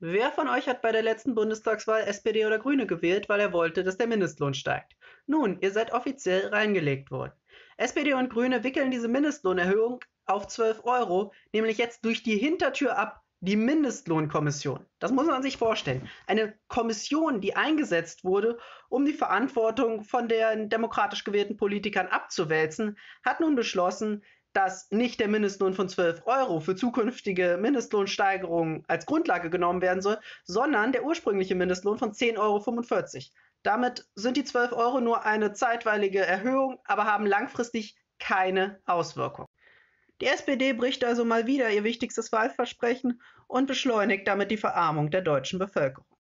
Wer von euch hat bei der letzten Bundestagswahl SPD oder Grüne gewählt, weil er wollte, dass der Mindestlohn steigt? Nun, ihr seid offiziell reingelegt worden. SPD und Grüne wickeln diese Mindestlohnerhöhung auf 12 Euro, nämlich jetzt durch die Hintertür ab, die Mindestlohnkommission. Das muss man sich vorstellen. Eine Kommission, die eingesetzt wurde, um die Verantwortung von den demokratisch gewählten Politikern abzuwälzen, hat nun beschlossen, dass nicht der Mindestlohn von 12 Euro für zukünftige Mindestlohnsteigerungen als Grundlage genommen werden soll, sondern der ursprüngliche Mindestlohn von 10,45 Euro. Damit sind die 12 Euro nur eine zeitweilige Erhöhung, aber haben langfristig keine Auswirkung. Die SPD bricht also mal wieder ihr wichtigstes Wahlversprechen und beschleunigt damit die Verarmung der deutschen Bevölkerung.